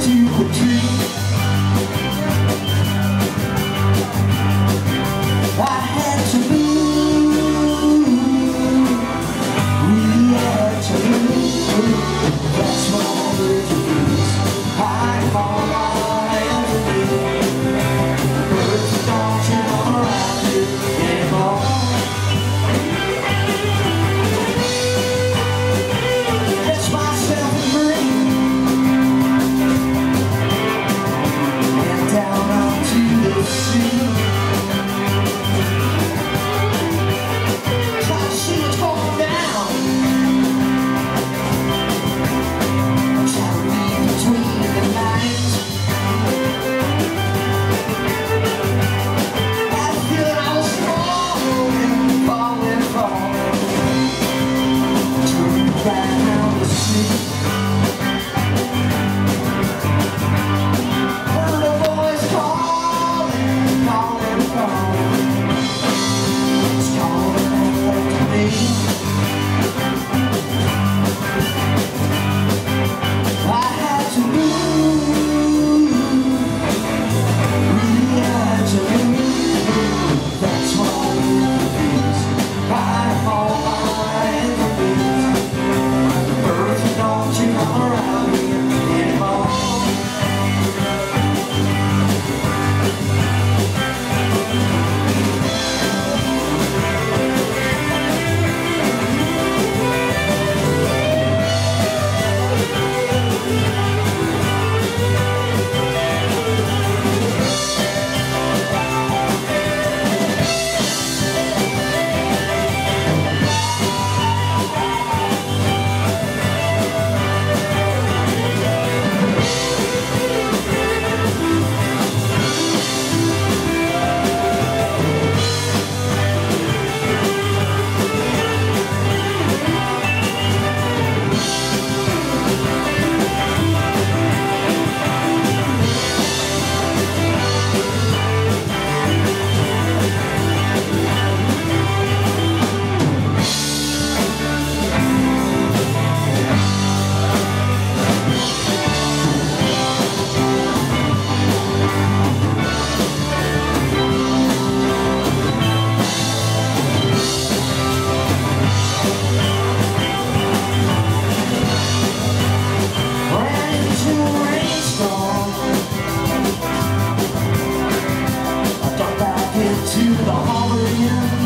基于本 song I got back into the hall again.